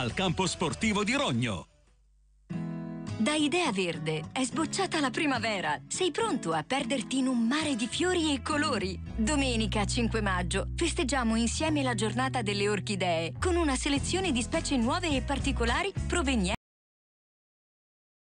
al campo sportivo di Rogno. Da Idea Verde è sbocciata la primavera. Sei pronto a perderti in un mare di fiori e colori? Domenica 5 maggio festeggiamo insieme la giornata delle orchidee con una selezione di specie nuove e particolari provenienti